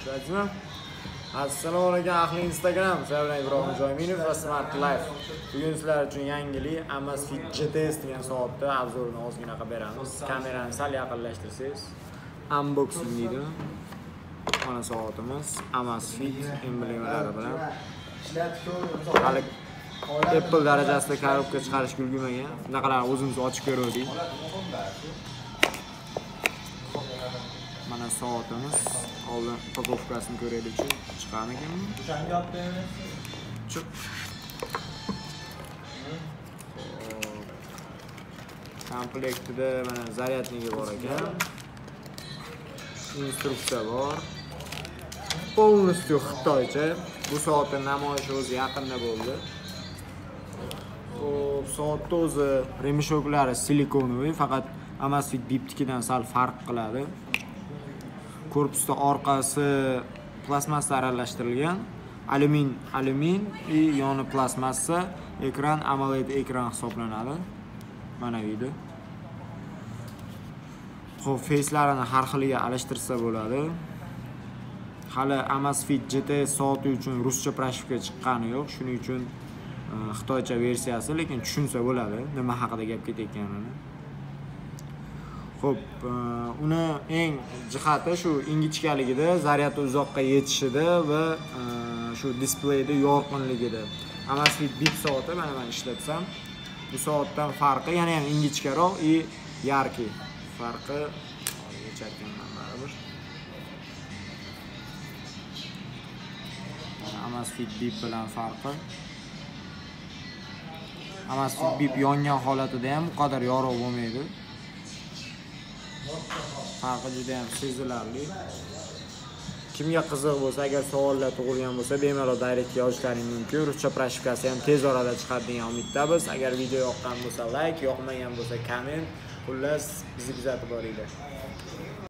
Tushunasizmi? Assalomu alaykum ahli Instagram. Sizlar bilan Ibrohim Joyminov va Smart Life. Bugun sizlar uchun yangilik Amazfit GTS degan soatni obzorini ozgina qilib beramiz. Kamerani sal yaqinlashtirsangiz, unboxing deydi. Mana soatimiz Amazfit emblemalari bilan. Hali Apple darajasida korobka chiqarishga ulgurmagan. bunaqalarni o'zimiz ochib ko'rdik. Mana soatimiz. Oldin pakovkasini ko'raylikchi. Chiqarmikanmi? O'shanga olib beramiz. Chiq. Komplektida mana zaryadnigi bor ekan. Instruksiya bor. Полностью xitoycha. Bu soatda namoyishi o'zi yaqinda bo'ldi. Xo'p, soatni o'zi remishoklari silikonoviy, faqat Amazfit Biptikidan sal farq qiladi. Korpusda orqasi plastmassa aralashtirilgan. Alyumin, alyumin и yoni plastmassa, ekran AMOLED ekran hisoblanadi. Mana video. ho'p feyslarini har xiliga alishtirsa bo'ladi. Hali Amazfit GT soati uchun ruscha proshivka chiqqani yo'q, shuning uchun e, xitoycha versiyasi, lekin tushunsa bo'ladi nima haqida gap ketayotganini. Ho'p e, uni eng jihati shu ingichkaligida, zaryadi uzoqqa yetishida va e, shu displeyda yorqinligida. Amazfit Bip soati mana men ishlatsam, bu soatdan farqi yana ham ingichkaroq и yarki. Farqi yecharkanman baribir. Amazfit Bip bilan farqi. Amazfit Bip yongan holatida ham u qadar yorug' bo'lmaydi. Farqi juda ham sezilarli. Kimga qiziq bo'lsa, agar savollar tug'ilgan bo'lsa, bemalol direktga yozishlaring mumkin. Ruscha proshivkasi ham tez orada chiqadi degan umiddamiz. Agar video yoqqan bo'lsa, like, yoqmagan bo'lsa, komment. Xullas, bizni kuzatib boringlar.